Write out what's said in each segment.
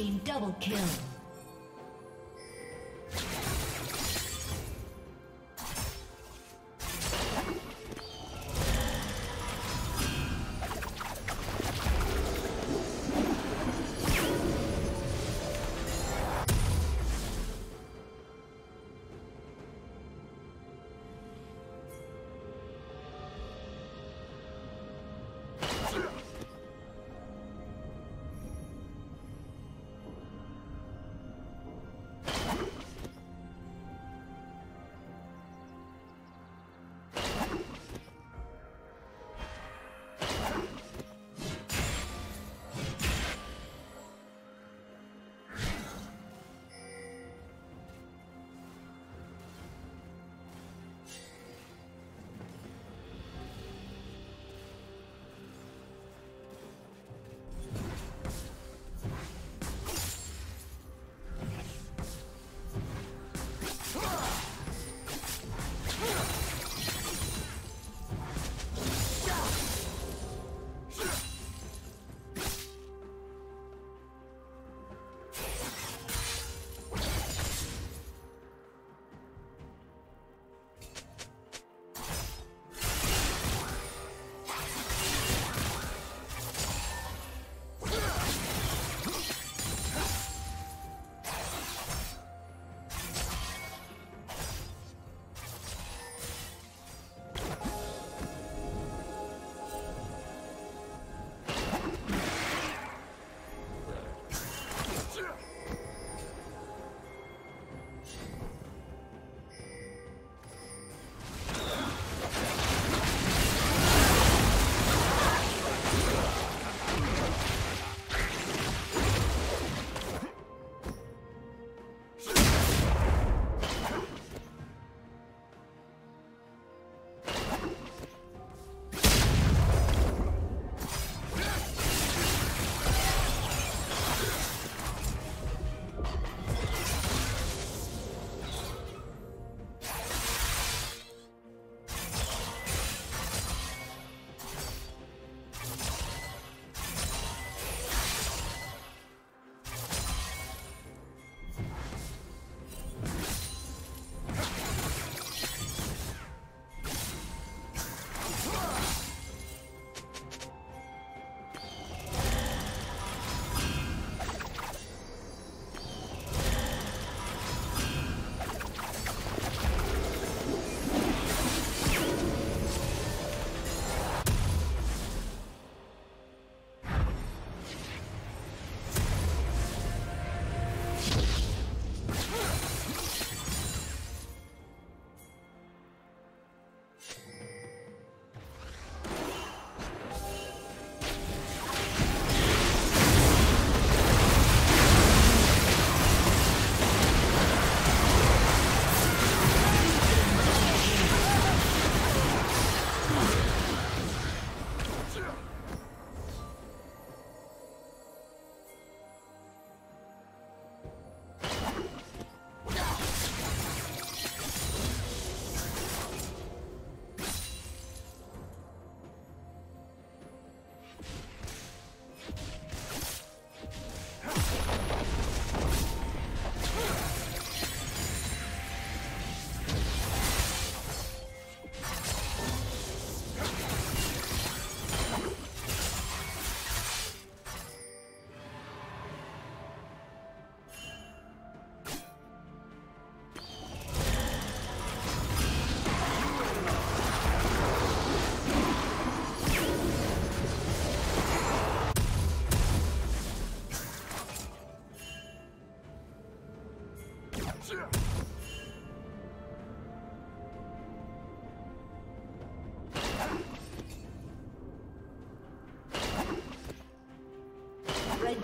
Team double kill.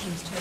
team's turn.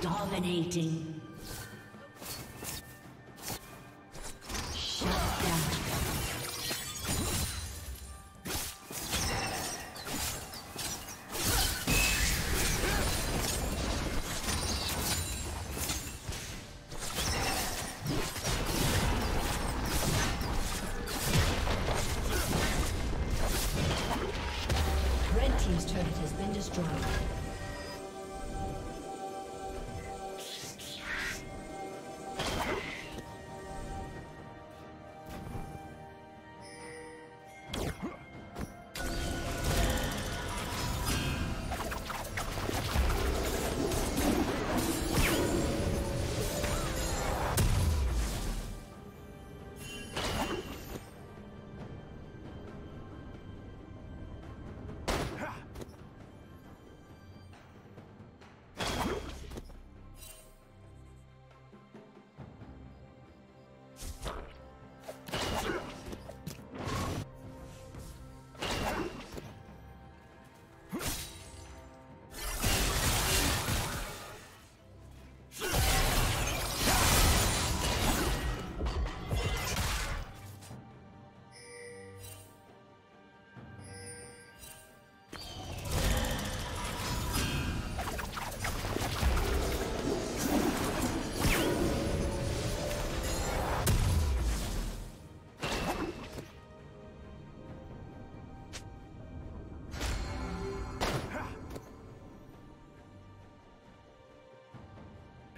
Dominating.